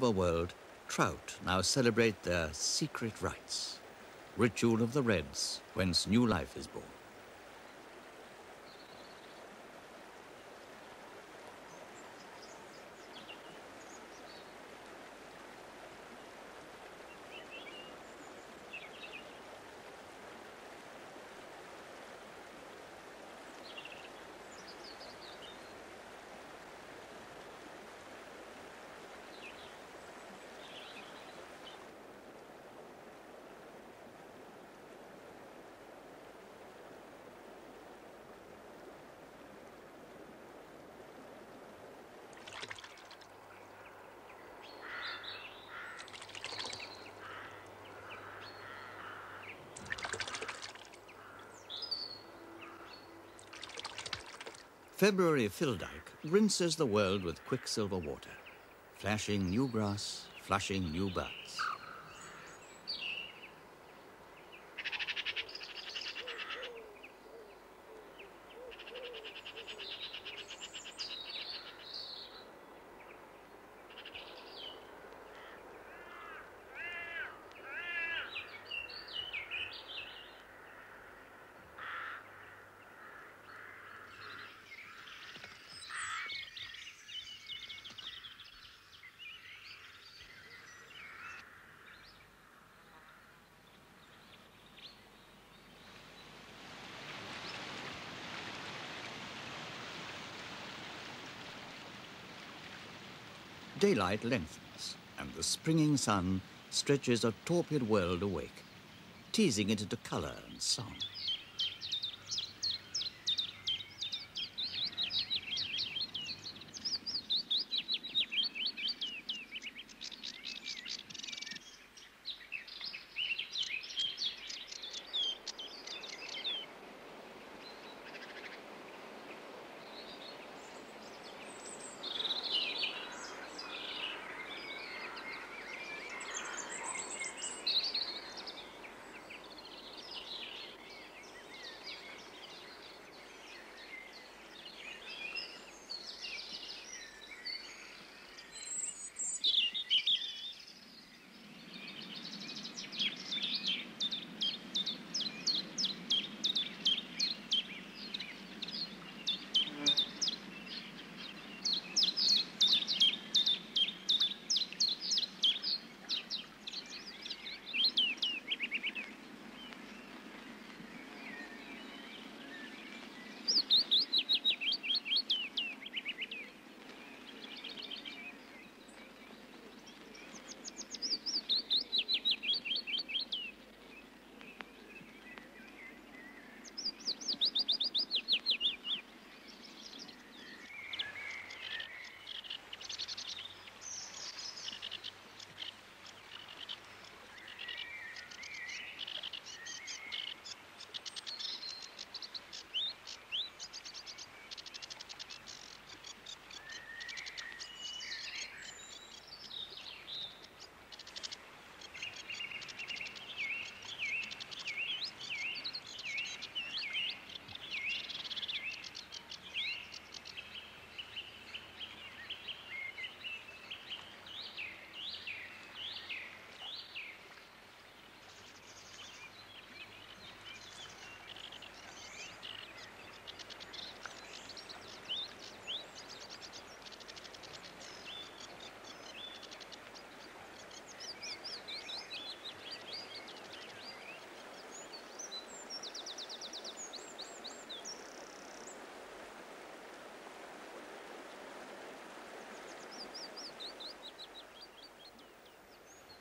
world, trout now celebrate their secret rites, ritual of the redds, whence new life is born. February Filldike rinses the world with quicksilver water, flashing new grass, flushing new buds. Daylight lengthens, and the springing sun stretches a torpid world awake, teasing it into color and song.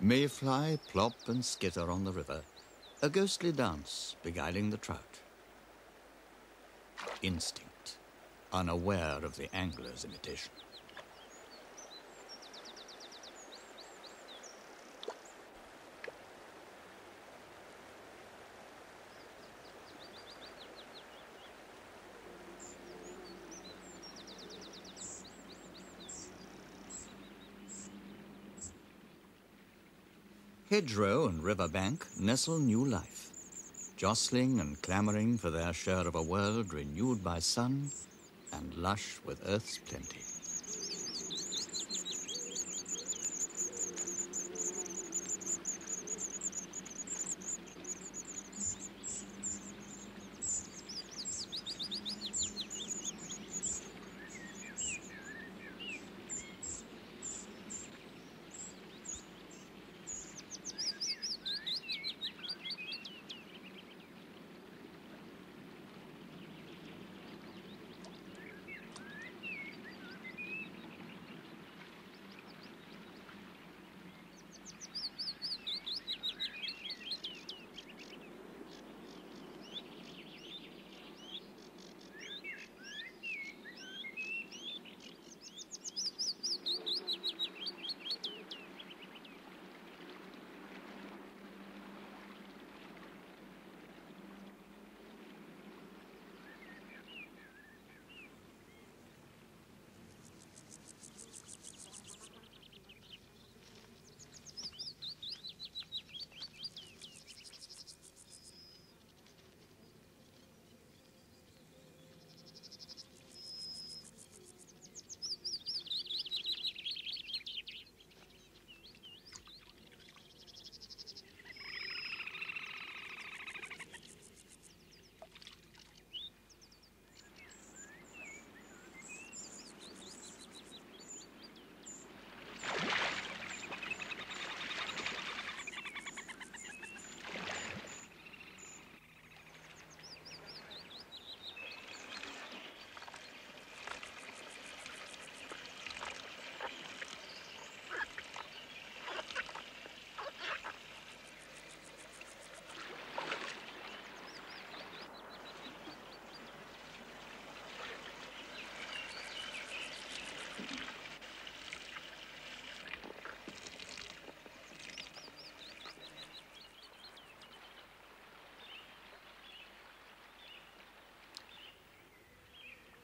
Mayfly plop and skitter on the river, a ghostly dance beguiling the trout. Instinct, unaware of the angler's imitation. Hedgerow and riverbank nestle new life, jostling and clamoring for their share of a world renewed by sun and lush with earth's plenty.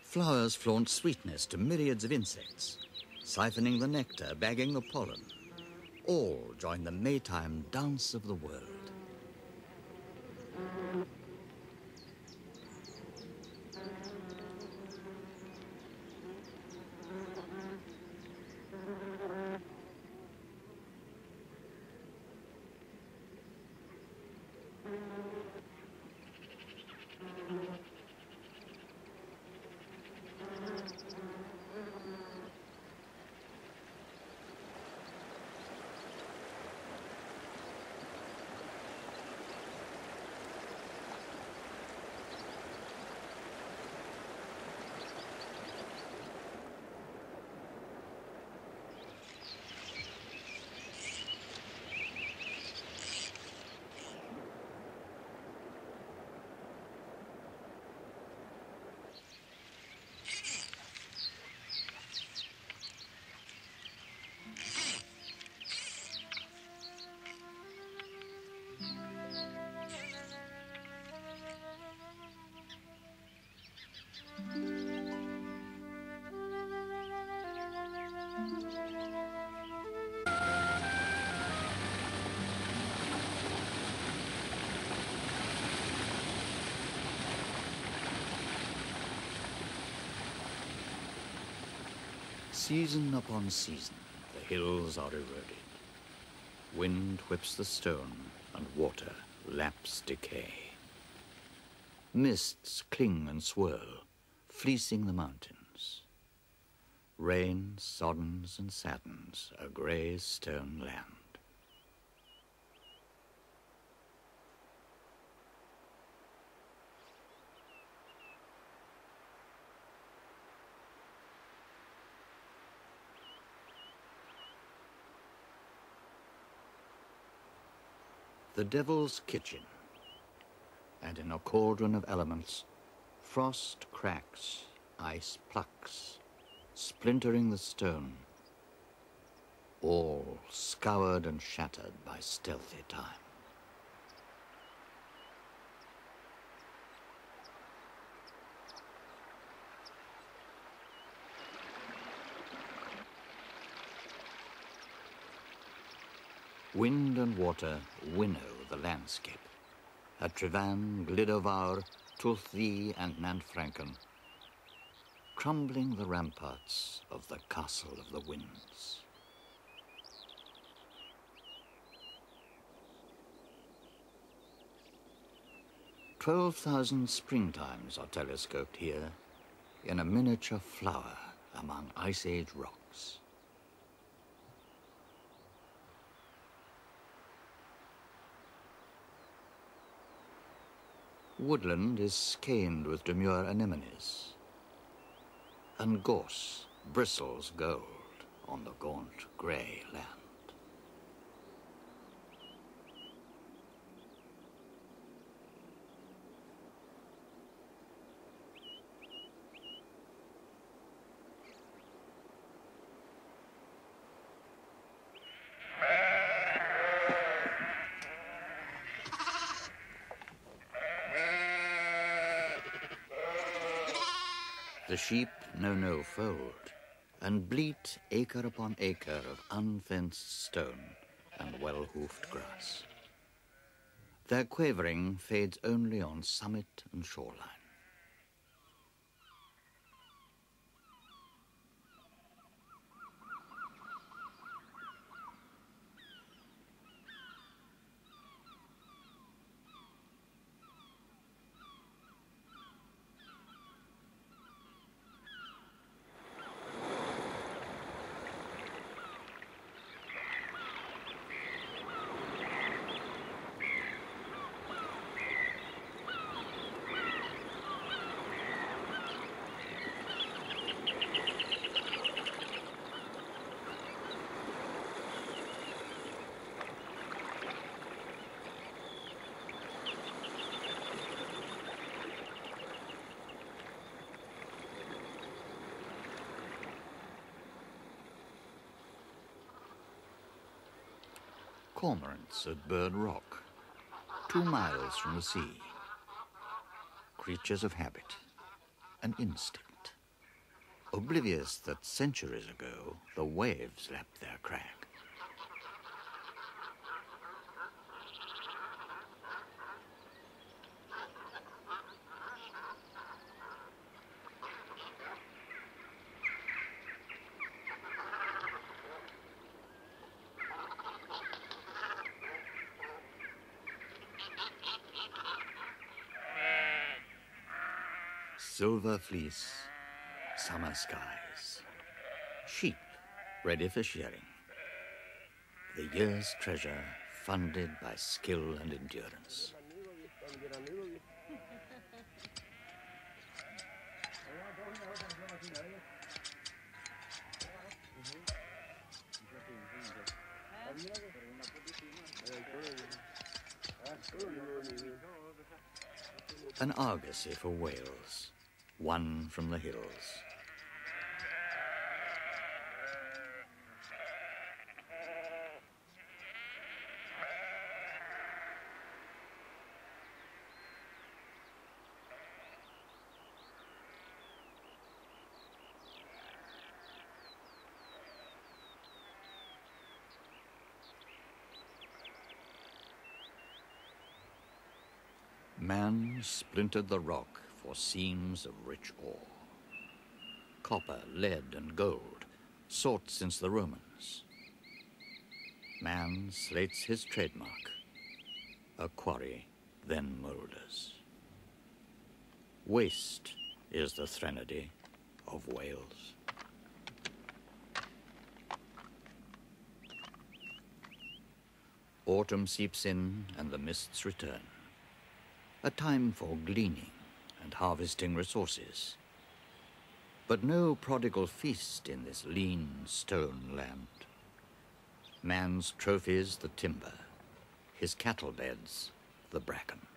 Flowers flaunt sweetness to myriads of insects, siphoning the nectar, bagging the pollen. All join the Maytime dance of the world. Season upon season, the hills are eroded. Wind whips the stone, and water laps decay. Mists cling and swirl, fleecing the mountains. Rain soddens and saddens a grey stone land. The Devil's Kitchen. And in a cauldron of elements, frost cracks, ice plucks, splintering the stone, all scoured and shattered by stealthy time. Wind and water winnow the landscape. At Tryfan, Glidovar, Twll Du, and Nant Ffrancon, crumbling the ramparts of the Castle of the Winds. Twelve thousand springtimes are telescoped here in a miniature flower among Ice Age rocks. Woodland is skein with demure anemones, and gorse bristles gold on the gaunt grey land. The sheep know no fold, and bleat acre upon acre of unfenced stone and well-hoofed grass. Their quavering fades only on summit and shoreline. Cormorants at Bird Rock, two miles from the sea. Creatures of habit and instinct. oblivious that centuries ago the waves lapped their crag. Silver fleece, summer skies. Sheep ready for shearing. The year's treasure funded by skill and endurance. An argosy for Wales, one from the hills. Man splintered the rock seams of rich ore. Copper, lead, and gold, sought since the Romans. Man slates his trademark. A quarry then moulders. Waste is the threnody of Wales. Autumn seeps in and the mists return a time for gleaning and harvesting resources. But no prodigal feast in this lean stone land. Man's trophies the timber, his cattle beds the bracken.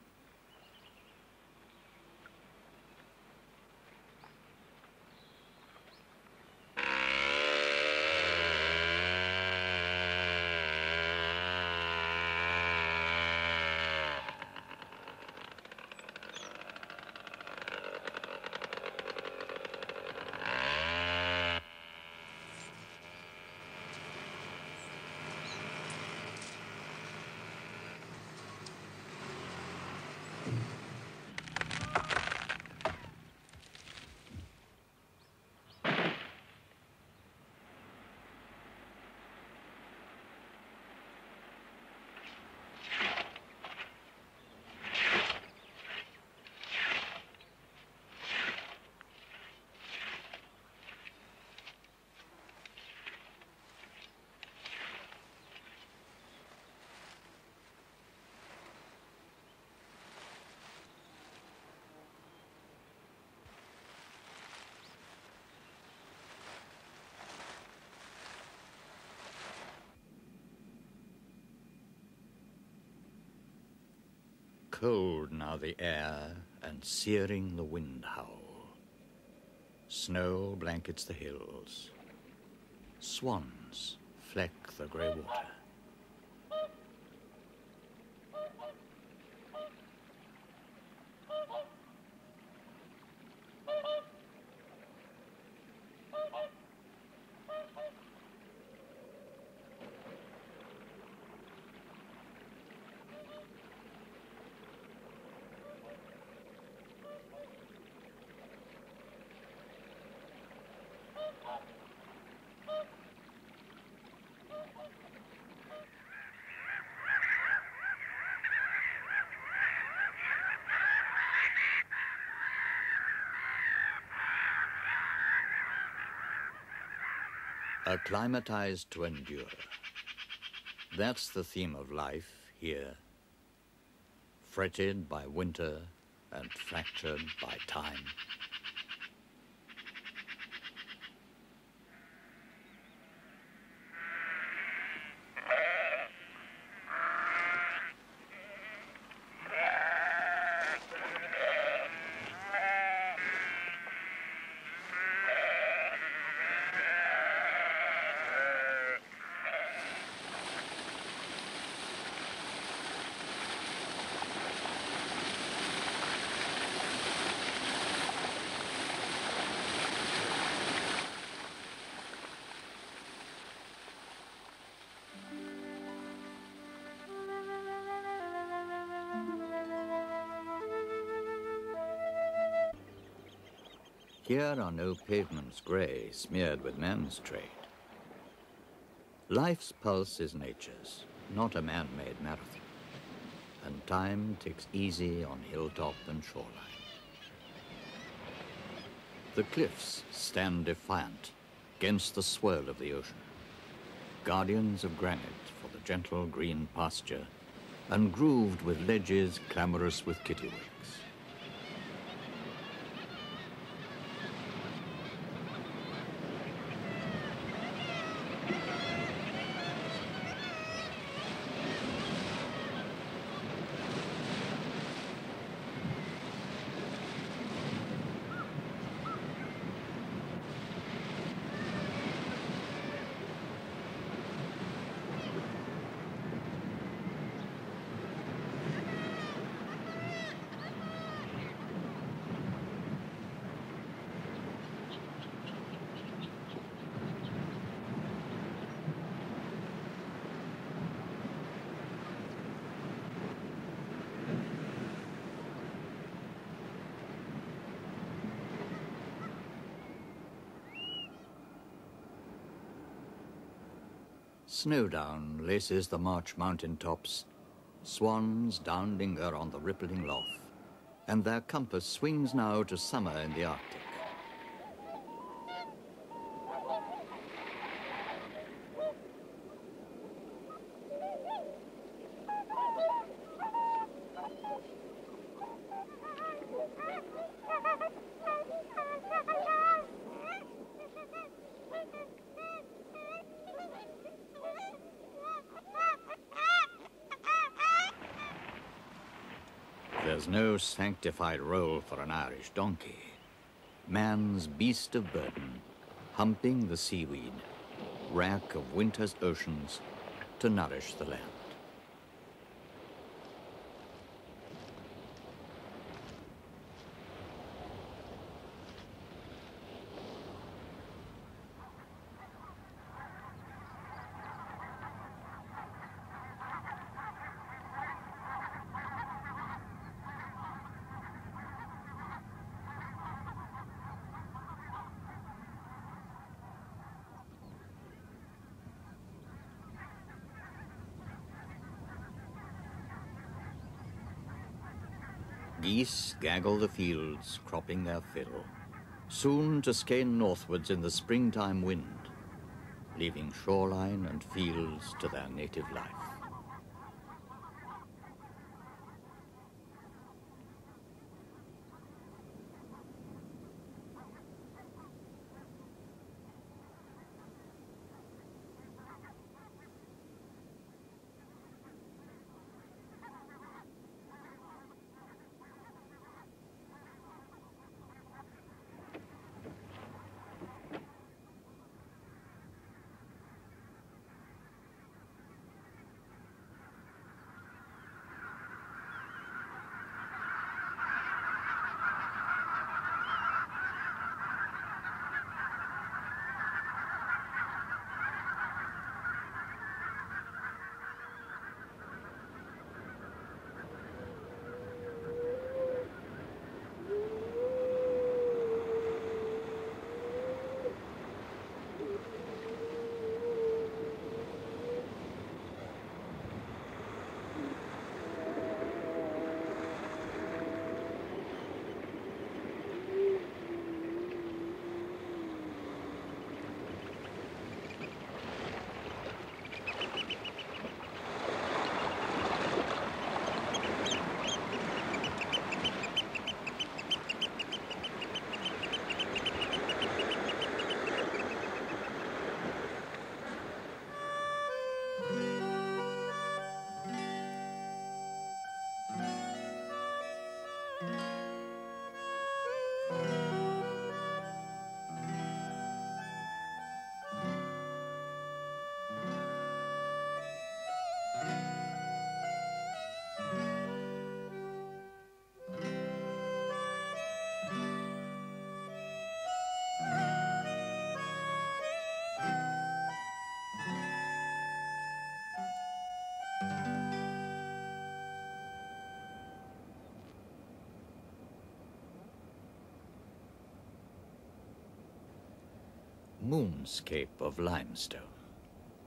Cold now the air, and searing the wind howl. Snow blankets the hills. Swans fleck the grey water. Acclimatized to endure. That's the theme of life here. Fretted by winter and fractured by time. Here are no pavements grey, smeared with man's trade. Life's pulse is nature's, not a man-made marathon. And time ticks easy on hilltop and shoreline. The cliffs stand defiant against the swirl of the ocean, guardians of granite for the gentle green pasture, and grooved with ledges clamorous with kittiwakes. Snowdown laces the March mountain tops, swans down linger on the rippling lough, and their compass swings now to summer in the Arctic. There's no sanctified role for an Irish donkey. Man's beast of burden, humping the seaweed, rack of winter's oceans to nourish the land. Geese gaggle the fields, cropping their fill, soon to skein northwards in the springtime wind, leaving shoreline and fields to their native life. Moonscape of limestone,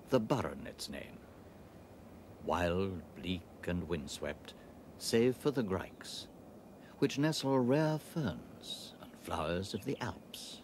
the Burren its name. Wild, bleak, and windswept, save for the grikes, which nestle rare ferns and flowers of the Alps.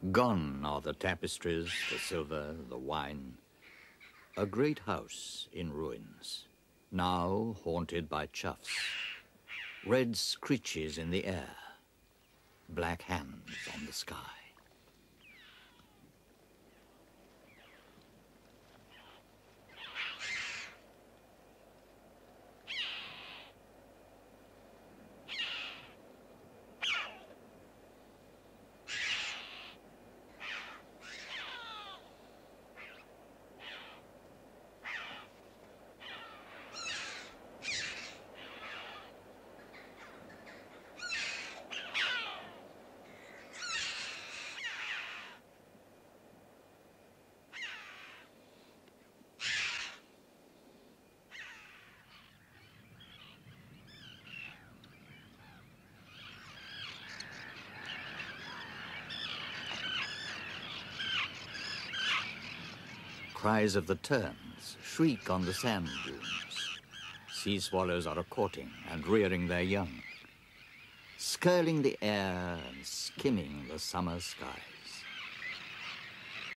Gone are the tapestries, the silver, the wine. A great house in ruins, now haunted by choughs. Red screeches in the air, black hands on the sky. Cries of the terns shriek on the sand dunes. Sea swallows are a-courting and rearing their young, skirling the air and skimming the summer sky.